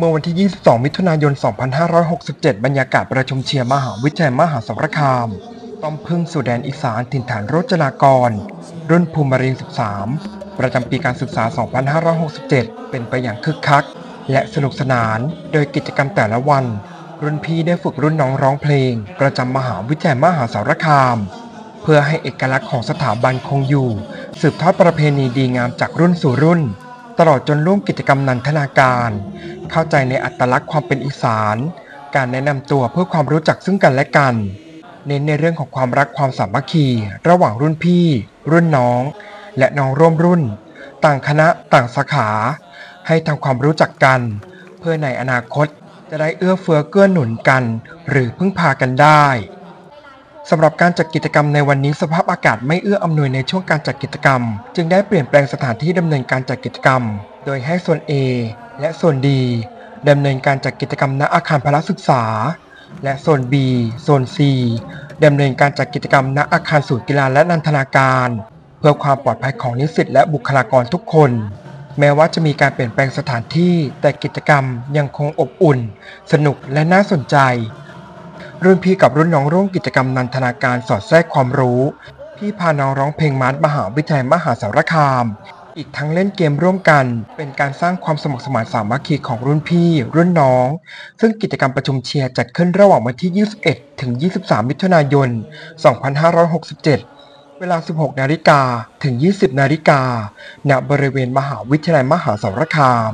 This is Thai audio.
เมื่อวันที่ 22 มิถุนายน 2567 บรรยากาศประชุมเชียร์มหาวิทยาลัยมหาสารคามต้องพึ่งสู่แดนอีสานถิ่นฐานโรจนากร รุ่นภูมิริน 13 ประจำปีการศึกษา 2567 เป็นไปอย่างคึกคัก และสนุกสนานโดยกิจกรรมแต่ละวัน รุ่นพี่ได้ฝึกรุ่นน้องร้องเพลง ประจำมหาวิทยาลัยมหาสารคาม เพื่อให้เอกลักษณ์ของสถาบันคงอยู่ สืบทอดประเพณีดีงามจากรุ่นสู่รุ่น ตลอดจนร่วมกิจกรรมนันทนาการ เข้าใจในอัตลักษณ์ความเป็นอีสาน การแนะนำตัวเพื่อความรู้จักซึ่งกันและกัน เน้นในเรื่องของความรักความสามัคคี ระหว่างรุ่นพี่ รุ่นน้อง และน้องร่วมรุ่น ต่างคณะต่างสาขา ให้ทำความรู้จักกัน เพื่อในอนาคตจะได้เอื้อเฟื้อเกื้อหนุนกัน หรือพึ่งพากันได้ สำหรับการจัดกิจกรรมในวันนี้สภาพอากาศไม่เอื้ออำนวยในช่วงการจัดกิจกรรม จึงได้เปลี่ยนแปลงสถานที่ดำเนินการจัดกิจกรรม โดยให้ส่วน A และส่วน D ดำเนินการจัดกิจกรรมณอาคารพละศึกษา และโซน B โซน C ดำเนินการจัดกิจกรรมณอาคารศูนย์กีฬาและนันทนาการ เพื่อความปลอดภัยของนิสิตและบุคลากรทุกคน แม้ว่าจะมีการเปลี่ยนแปลงสถานที่แต่กิจกรรมยังคงอบอุ่น สนุกและน่าสนใจ รุ่นพี่กับรุ่นน้องร่วมกิจกรรมนันทนาการสอดแทรกความรู้ พี่พาน้องร้องเพลงมาร์ชมหาวิทยาลัยมหาสารคาม อีกทั้งเล่นเกมร่วมกัน เป็นการสร้างความสมัครสมานสามัคคีของรุ่นพี่รุ่นน้อง ซึ่งกิจกรรมประชุมเชียร์จัดขึ้นระหว่างวันที่ 21 ถึง 23 มิถุนายน 2567 เวลา 16 นาฬิกาถึง 20 นาฬิกาณบริเวณมหาวิทยาลัยมหาสารคาม